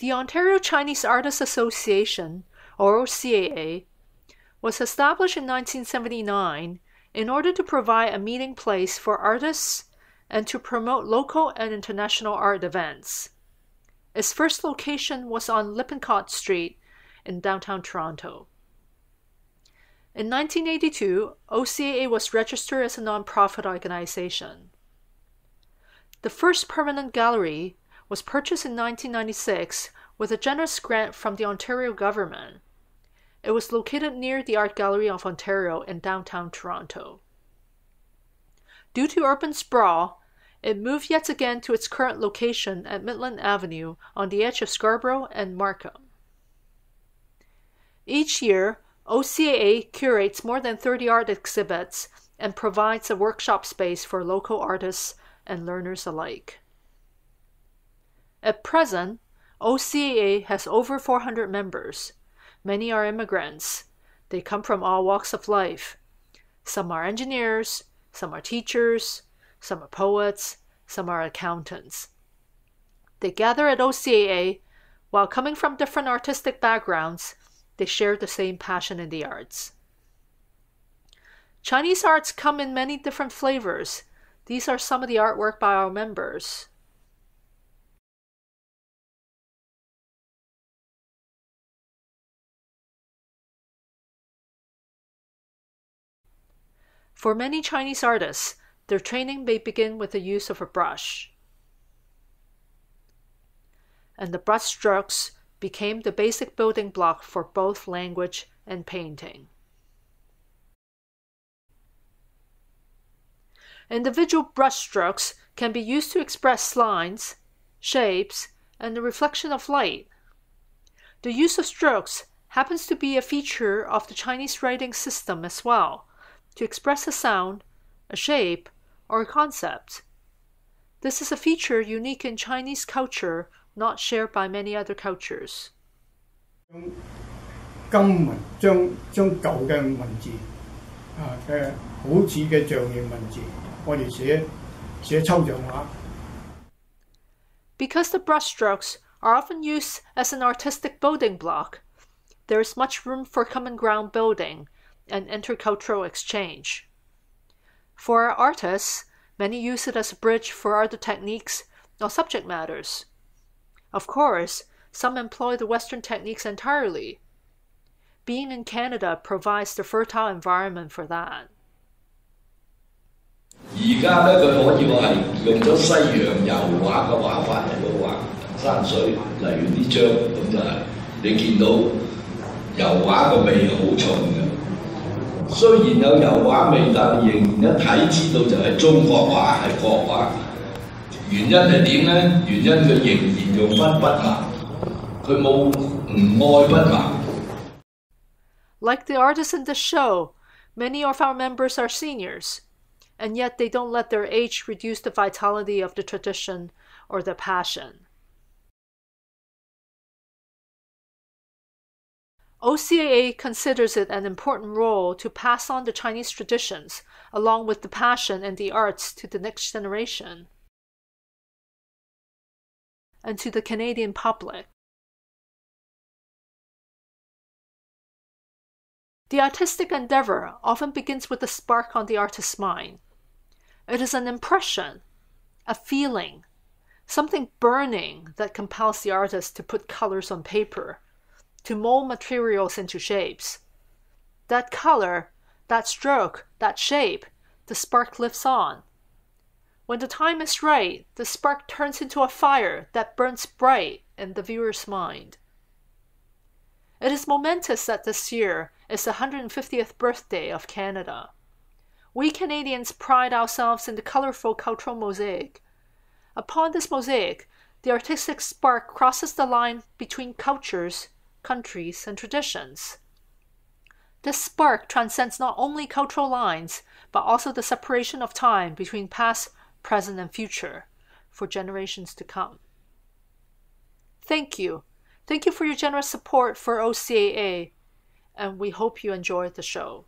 The Ontario Chinese Artists Association, or OCAA, was established in 1979 in order to provide a meeting place for artists and to promote local and international art events. Its first location was on Lippincott Street in downtown Toronto. In 1982, OCAA was registered as a nonprofit organization. The first permanent gallery was purchased in 1996 with a generous grant from the Ontario government. It was located near the Art Gallery of Ontario in downtown Toronto. Due to urban sprawl, it moved yet again to its current location at Midland Avenue on the edge of Scarborough and Markham. Each year, OCAA curates more than 30 art exhibits and provides a workshop space for local artists and learners alike. At present, OCAA has over 400 members. Many are immigrants. They come from all walks of life. Some are engineers, some are teachers, some are poets, some are accountants. They gather at OCAA while coming from different artistic backgrounds they share the same passion in the arts. Chinese arts come in many different flavors. These are some of the artwork by our members. For many Chinese artists, their training may begin with the use of a brush. And the brush strokes became the basic building block for both language and painting. Individual brushstrokes can be used to express lines, shapes, and the reflection of light. The use of strokes happens to be a feature of the Chinese writing system as well, to express a sound, a shape, or a concept. This is a feature unique in Chinese culture not shared by many other cultures. 金文将将旧嘅文字啊嘅好似嘅象形文字，我哋写写抽象画。Because the brushstrokes are often used as an artistic building block, there is much room for common ground building and intercultural exchange. For our artists, many use it as a bridge for other techniques or subject matters. Of course, some employ the Western techniques entirely. Being in Canada provides the fertile environment for that. 而家咧，佢可以话系用咗西洋油画嘅画法嚟到画山水，例如呢张咁就系你见到油画个味好重嘅。 虽然有油画味，但系仍然一睇知道就系中国画，系国画。原因系点咧？原因佢仍然用笔笔墨，佢冇唔爱笔墨。Like the artists in the show, many of our members are seniors, and yet they don't let their age reduce the vitality of the tradition or their passion. OCAA considers it an important role to pass on the Chinese traditions along with the passion and the arts to the next generation and to the Canadian public. The artistic endeavor often begins with a spark on the artist's mind. It is an impression, a feeling, something burning that compels the artist to put colors on paper, to mold materials into shapes. That color, that stroke, that shape, the spark lifts on, when the time is right, the spark turns into a fire that burns bright in the viewer's mind. It is momentous that this year is the 150th birthday of Canada. We Canadians pride ourselves in the colorful cultural mosaic. Upon this mosaic, the artistic spark crosses the line between cultures, countries, and traditions. This spark transcends not only cultural lines, but also the separation of time between past, present, and future for generations to come. Thank you. Thank you for your generous support for OCAA, and we hope you enjoyed the show.